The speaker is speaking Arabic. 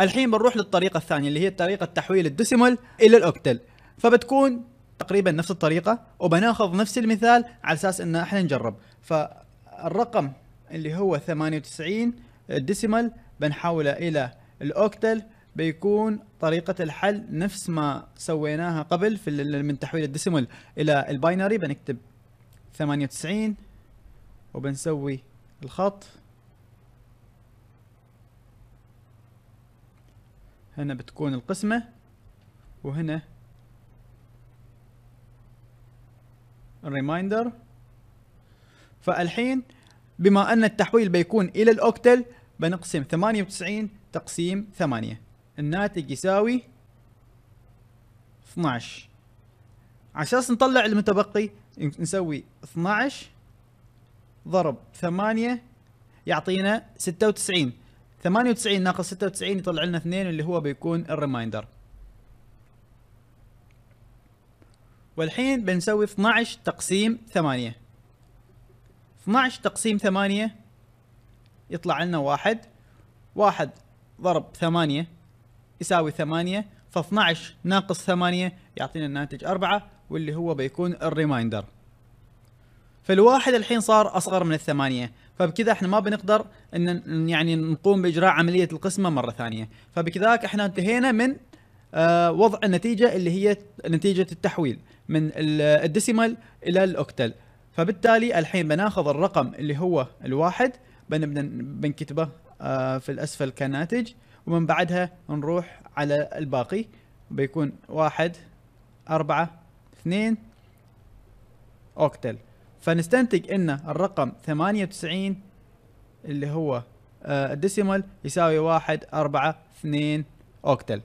الحين بنروح للطريقة الثانية اللي هي طريقة تحويل ال decimal إلى ال octal فبتكون تقريبا نفس الطريقة وبناخذ نفس المثال على أساس إن إحنا نجرب. فالرقم اللي هو 98 ال decimal بنحوله إلى ال octal بيكون طريقة الحل نفس ما سويناها قبل في من تحويل ال decimal إلى ال binary. بنكتب 98 وبنسوي الخط. هنا بتكون القسمة وهنا الريمايندر فالحين بما أن التحويل بيكون إلى الأوكتل بنقسم 98 تقسيم 8 الناتج يساوي 12 على أساس نطلع المتبقي نسوي 12 ضرب 8 يعطينا 96 98 ناقص 96 يطلع لنا 2 اللي هو بيكون ال remainder. والحين بنسوي 12 تقسيم 8 12 تقسيم 8 يطلع لنا واحد. واحد ضرب 8 يساوي 8 ف 12 ناقص 8 يعطينا الناتج 4 واللي هو بيكون ال remainder. فالواحد الحين صار أصغر من الثمانية. فبكذا إحنا ما بنقدر ان يعني نقوم بإجراء عملية القسمة مرة ثانية. فبكذاك إحنا انتهينا من آه وضع النتيجة اللي هي نتيجة التحويل من ال- ال decimal إلى ال octal فبالتالي الحين بناخذ الرقم اللي هو الواحد بنكتبه آه في الأسفل كناتج ومن بعدها نروح على الباقي. بيكون واحد أربعة اثنين octal فنستنتج إن الرقم 98 اللي هو آه، ال decimal يساوي واحد أربعة اثنين octal.